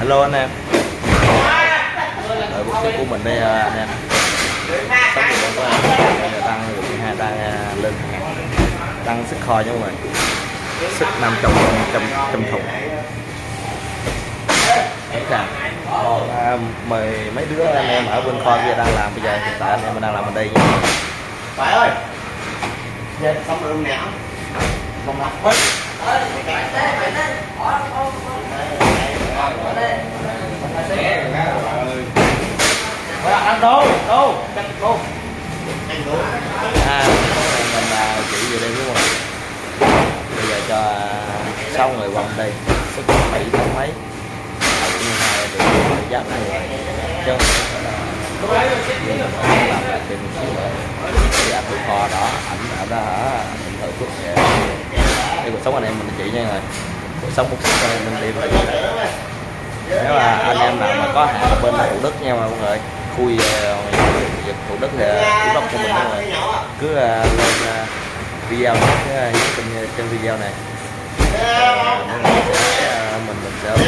hello anh em. Ở cuộc sống của mình đây à, anh em. Sắp bây giờ tăng được hai đang à, lên. Tăng sức kho cho mọi người. Sức năm trong trong trong thùng. Đấy cả. Còn à, mời mấy đứa anh em ở bên kho kia đang làm. Bây giờ hiện tại anh em đang làm ở đây nha. Phải ơi. Dạ, xong rồi nẻo Không lắm ăn đâu đâu cắt Anh à mình là chỉ về đây đúng không bây giờ cho sáu người quăng đây. Sức bảy trăm mấy cũng như hai được giáp người rồi chứ không thêm một xíu nữa thì anh kho đó ảnh ở đó ở mình thời thuốc nhẹ đây cuộc sống anh em mình chỉ nha. Rồi cuộc sống một sức anh em mình đi. rồi nếu là anh em nào mà có hàng ở bên thủ đức nha mọi người khui ờ, giật thủ đức thì cũng đọc cho mình mọi người. Cứ ờ, lên ờ, video nhé cái trên, trên video này. Ờ, ờ, mình mình sẽ mình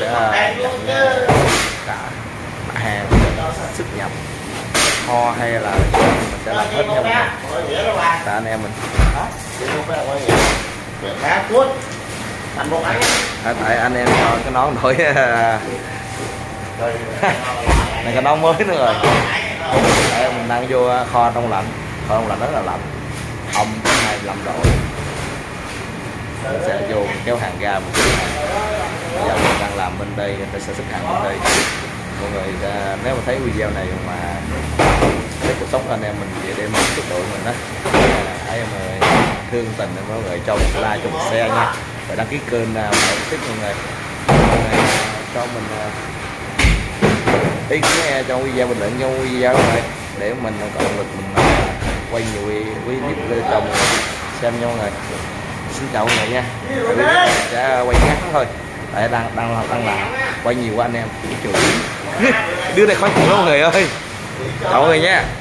sẽ ờ, nhận ờ, cả hàng xuất nhập kho hay là mình sẽ làm hết nha mọi người tại anh em mình. Cá cuốn. Thành một anh à, tại anh em cho cái nón đổi. Này cái nón mới nữa rồi. Tại mình đang vô ờ, kho đông lạnh. Kho đông lạnh rất là lạnh. Âm hai mươi độ mình sẽ vô mình kéo hàng ra một chút. Hàng bây giờ mình đang làm bên đây người ta sẽ xuất hàng bên đây. Mọi người ờ, nếu mà thấy video này mà thấy cuộc sống anh em mình về để mong chúc đội mình đó ờ, thấy em thương tình em mọi người cho một like cho một share nha và đăng ký kênh nào để tiếp mọi người. Này, người cho mình à, ý kiến cho trong video bình luận trong video này để mình có động lực mình à, quay nhiều quý clip lên cho mọi người xem nha mọi người xin chào mọi người nha. Sẽ quay ngắn thôi tại đang đang làm đang làm. Quay nhiều quá anh em chửi đứa này khó chịu lắm mọi người ơi. Chào mọi người nha.